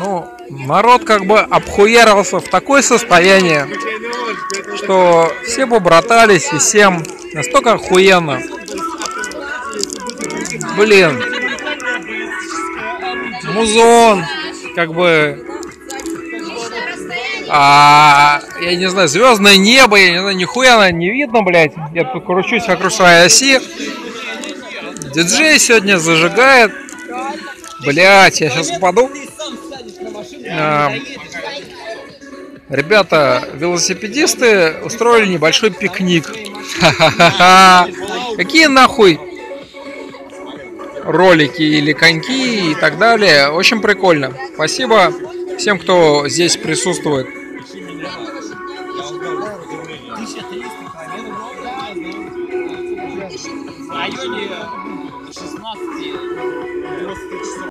Ну, народ как бы обхуерился в такое состояние, что все побратались и всем настолько охуенно. Блин. Музон, как бы а, я не знаю, звездное небо, я не знаю, нихуя не видно, блядь. Я тут кручусь вокруг своей оси. Диджей сегодня зажигает. Блять, я сейчас упаду. А, ребята, велосипедисты устроили небольшой пикник. Какие нахуй ролики или коньки и так далее. Очень прикольно. Спасибо всем, кто здесь присутствует. В районе 16